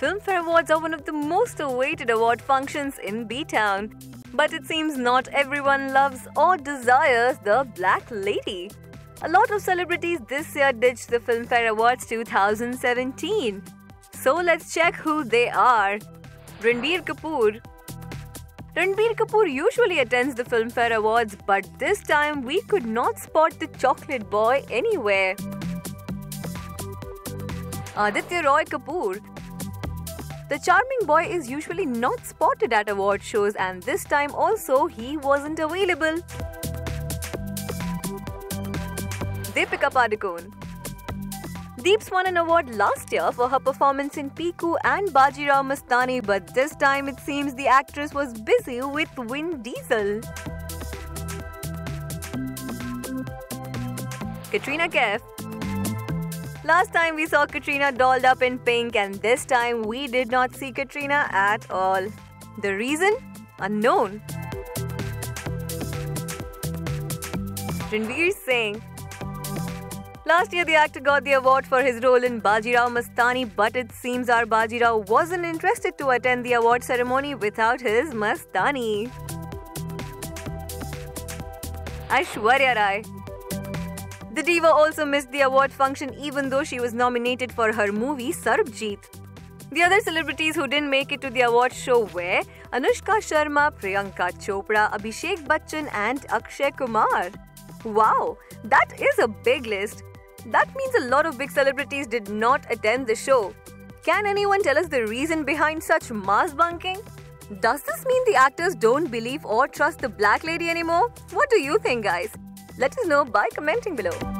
Filmfare Awards are one of the most awaited award functions in B Town. But it seems not everyone loves or desires the Black Lady. A lot of celebrities this year ditched the Filmfare Awards 2017. So let's check who they are. Ranbir Kapoor. Ranbir Kapoor usually attends the Filmfare Awards, but this time we could not spot the chocolate boy anywhere. Aditya Roy Kapoor. The charming boy is usually not spotted at award shows, and this time also he wasn't available. Deepika Padukone. Deeps won an award last year for her performance in Piku and Bajirao Mastani, but this time it seems the actress was busy with Vin Diesel. Katrina Kaif. Last time we saw Katrina dolled up in pink, and this time we did not see Katrina at all. The reason? Unknown. Ranveer Singh. Last year, the actor got the award for his role in Bajirao Mastani, but it seems our Bajirao wasn't interested to attend the award ceremony without his Mastani. Aishwarya Rai. Diva also missed the award function even though she was nominated for her movie Sarbjit. The other celebrities who didn't make it to the award show were Anushka Sharma, Priyanka Chopra, Abhishek Bachchan, and Akshay Kumar. Wow, that is a big list. That means a lot of big celebrities did not attend the show. Can anyone tell us the reason behind such mass bunking? Does this mean the actors don't believe or trust the black lady anymore? What do you think, guys? Let us know by commenting below.